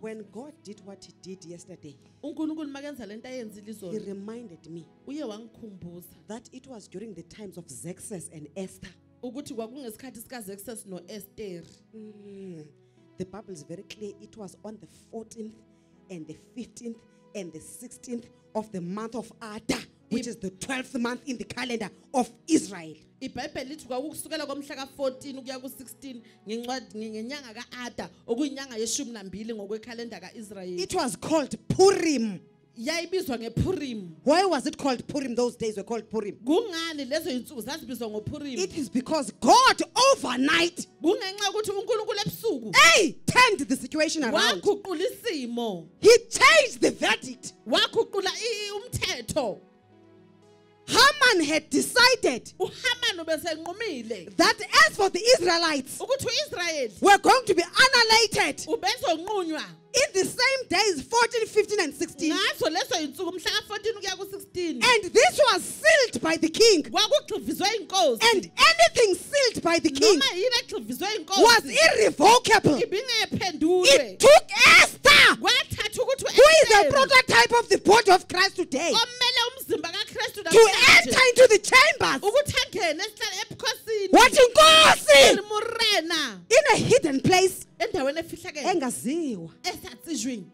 When God did what He did yesterday, unkulunkulu makenza lento ayenzile He izolo reminded me uye wangikhumbuza that it was during the times of Xerxes and Esther. ukuthi kwakungesikhathi sikaZexes noEsther Mm. The Bible is very clear. It was on the 14th and the 15th and the 16th of the month of Adar, which is the 12th month in the calendar of Israel. iBhayibheli lithi kwakusukela komhla ka14 ukuya ku16 ngencwadi ngenyanga kaAda okuyinyanga yeshumi nambili ngokwekhalenda kaIsrayeli It was called Purim. yayibizwa ngePurim Why was it called Purim? Those days were called Purim. kungani lezo insuku zazibizwa ngoPurim It is because God overnight, kungenxa ukuthi uNkulunkulu ebusuku hey, turned the situation around. waguqula isimo He changed the verdict. waguqula umthetho Haman had decided that as for the Israelites, were going to be annihilated in the same days 14, 15, and 16. ngaso leso insuku mhla ka14 kuya ku16 And this was sealed by the king. And anything sealed by the king noma yini egxivizwe was irrevocable. It took Esther, who is the prototype of the body of Christ today, angene esihlale ebukhosini What in murena In a hidden place. endaweni efihlakele Engaziwa. esatsijwini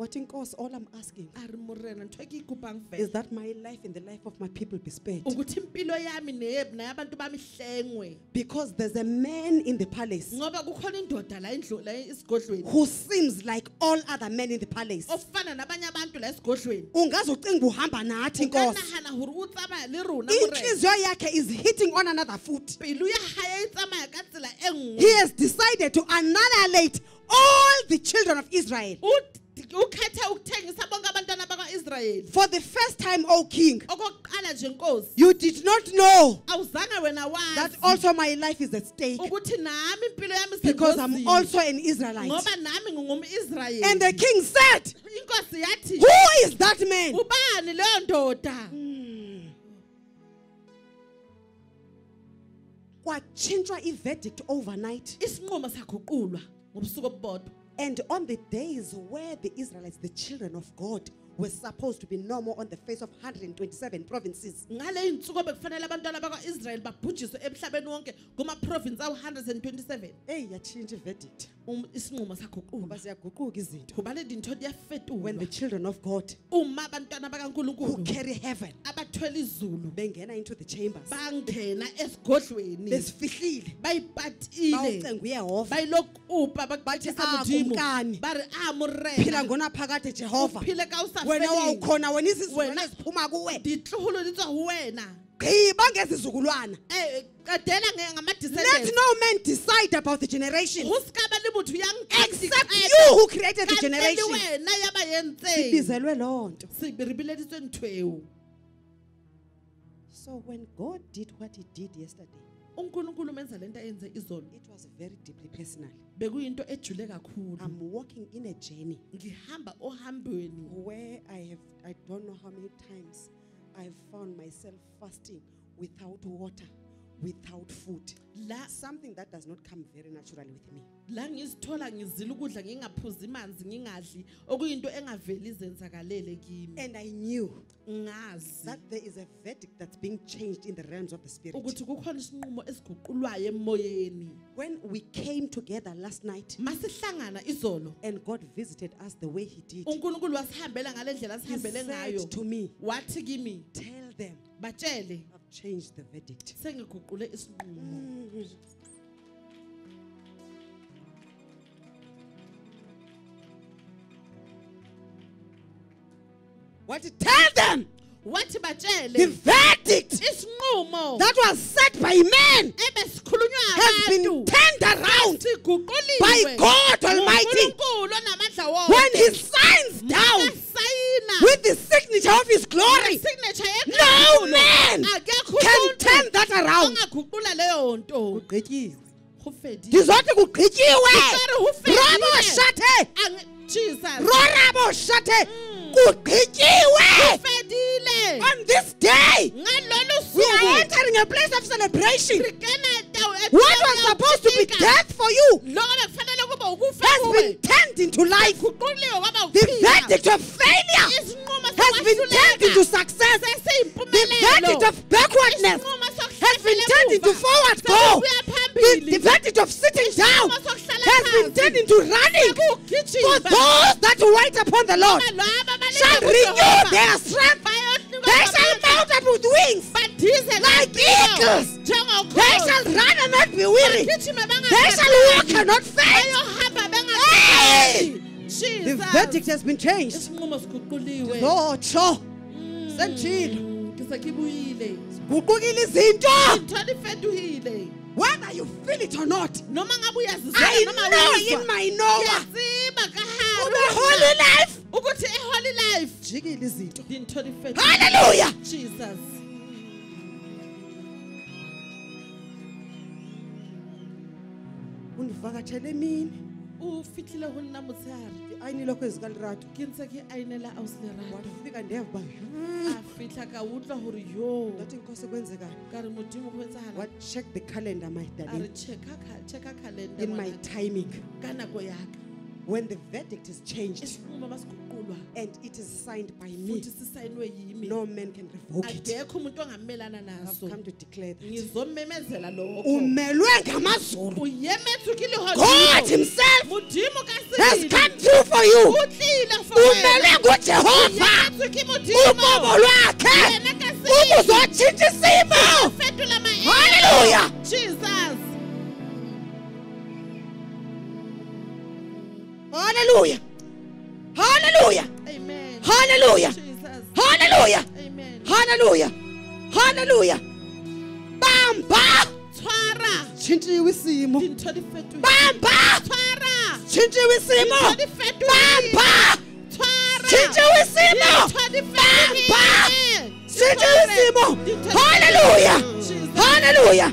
What in course, all I'm asking ari murena ntho e ke ikopang is fela that my life and the life of my people be spared. ukuthi impilo yami neye- nayabantu bami ihlengwe Because there's a man in the palace ngoba kukhona indoda la endlu- la esigodlweni who seems like all other men in the palace. ofana nabanye abantu la esigodlweni Ungazocinga uhamba nathi Nkosi. nagana gore o tsamaya le rona morena. Inhliziyo yakhe is hitting on another foot. pelo ya gae e tsamaya ka tsela e He nngwe has decided to annihilate all the children of Israel. O- o khethe ukuthengisa bonke abantwana bakwa-israyeli For the first time, O king, you did not know that also my life is at stake ukuthi nami impilo yami because I'm also an Israelite. ngoba nami ngingumisrayeli And the king said, Who is that man? ndoda Kwatshintshwa i-verdict overnight. isinqumo saguqulwa ngobusuku obubodwa And on the days where the Israelites, the children of God, were supposed to be no more on the face of 127 provinces, ngale yinsuku obekufanele abantwana bakwa-israyeli babhujiswe emhlabeni wonke kuma-province awu-127 hey, yatshintsha i-verdict. Um, isinqumo saguqulwa Ngoba ziyaguquka izinto. kuba le dinto When the children of God uma abantwana who bakankulunkulu carry heaven izulu bengena into the chambers, bangena esigodlweni besifihlile, bayipatile bawucenga uyehova, bayilokupa bakubathisa "Ah, modimo kumkani. bari a phila morena ngona phakade Jehova. uphile ka Wena wawukhona wena isizukulwane Wena- esiphuma kuwe. ditloholo di tswa ho wena Gqiba ngezizukulwana. Eh, qedela nge- Let ngama-descendants no man decide about the generation ho ska ba le motho yang except you who created the generation. wena ya ba yentseng Sibizelwe loo nto. Re bileditswe ntho eo So when God did what he did yesterday, unkulunkulu menza le nto ayenze izolo. It was very deeply personal. bekuyinto ejule kakhulu. I'm walking in a journey. Ngihamba ohambweni. Where I have I don't know how many times I've found myself fasting without water, without food. la Something that does not come very naturally with me. la ngizithola ngizila ukudla ngingaphuzi ngingadli okuyinto engaveli izenzakalele kimi And I knew ngazi that there is a verdict that's being changed in the realms of the spirit. ukuthi kukhona isinqumo esiguqulwayo emoyeni When we came together last night masihlangana izolo and God visited us the way he did, unkulunkulu wasihambela ngale ndlela asihambele ngayo to me, wathi kimi tell them batshele I've changed the verdict. sengiguqule isinqumo What tell them wathi the batshele verdict isinqumo that was set by men ebesikhulunywa has been turned around by God Almighty ngunkulunkulu onamandla wonke when he signs down with the signature of his glory. No man can turn that around. ongaguqula leyo nto Kugqityiwe. Ndizothi kugqityiwe. Robo shathe. Rorabo shathe. Mm. Kugqityiwe. On this day, ngalolu we are entering a place of celebration. re kena tao- What was supposed to be death for you lokho bekufanele kube ukufa has been turned into life. The verdict of failure has been turned into success. The verdict of the Lord shall renew their strength. They shall mount up with wings badize like eagles. They shall run and not be weary. They shall walk and not faint. bayohamba The verdict has been changed. isinqumo siguquliwe Oh, cho. Sentshilo. ngisakibuyile Guqukile izinto. intona ifetuhile Whether you feel it or not. I know in my knower. yaziba kahari Ube holy life. Ukuthi eholy life Jikile izinto. dintona ifetu Hallelujah. jesus Undivakatshele emini. ufihlile ho nna motshehare Ayinile lokho ezikalirato. ke ntse ke ainela auslerato Wafika ndeva. a fitlha ka utlwa gore yo Ngathi inkosi kwenzekani? ka re modimo go etsagala What check the calendar my a re darling. checka calendar In my timing. ka nako yaka When the verdict is changed and it is signed by me. futhi sisayinwe yimi No man can revoke it. akekho umuntu ongamelana I've come to declare that. ngizomemezela lokho Umelwe ngamazulu. uyemetswe ke God himself has come through for you. o tlile for Umelwe nguJehova. uyemetswe ke modimo Ubobo lwakhe yena ka sebele ubuzotshintsha isimo. Hallelujah. jesus Hallelujah. Hallelujah. amen Hallelujah. jesus Hallelujah. amen Hallelujah. Hallelujah. Bamba. tshwara Tshintshiwe isimo. Bamba. tshwara Tshintshiwe isimo. Bamba. tshwara Tshintshiwe isimo. fetohile Tshintshiwe isimo. Hallelujah. Hallelujah.